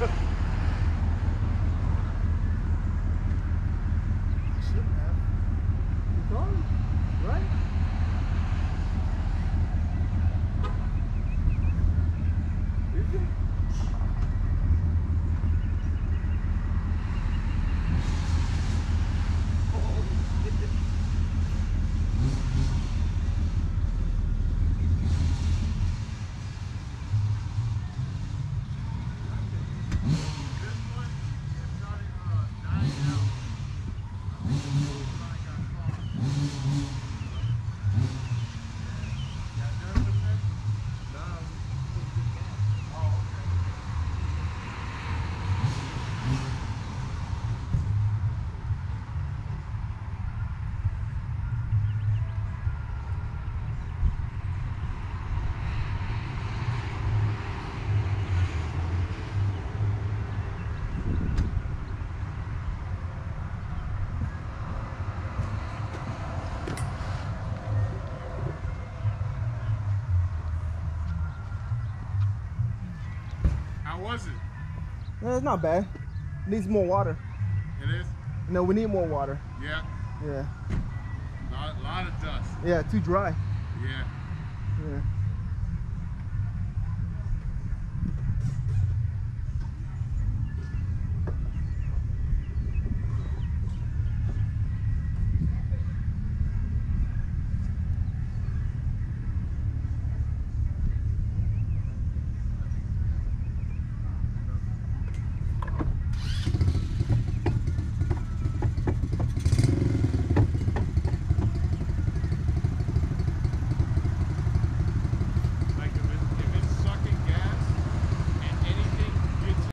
Ha ha ha. Was it? Yeah, it's not bad. Needs more water. It is? No, we need more water. Yeah. Yeah. A lot, lot of dust. Yeah, too dry. Yeah. Yeah.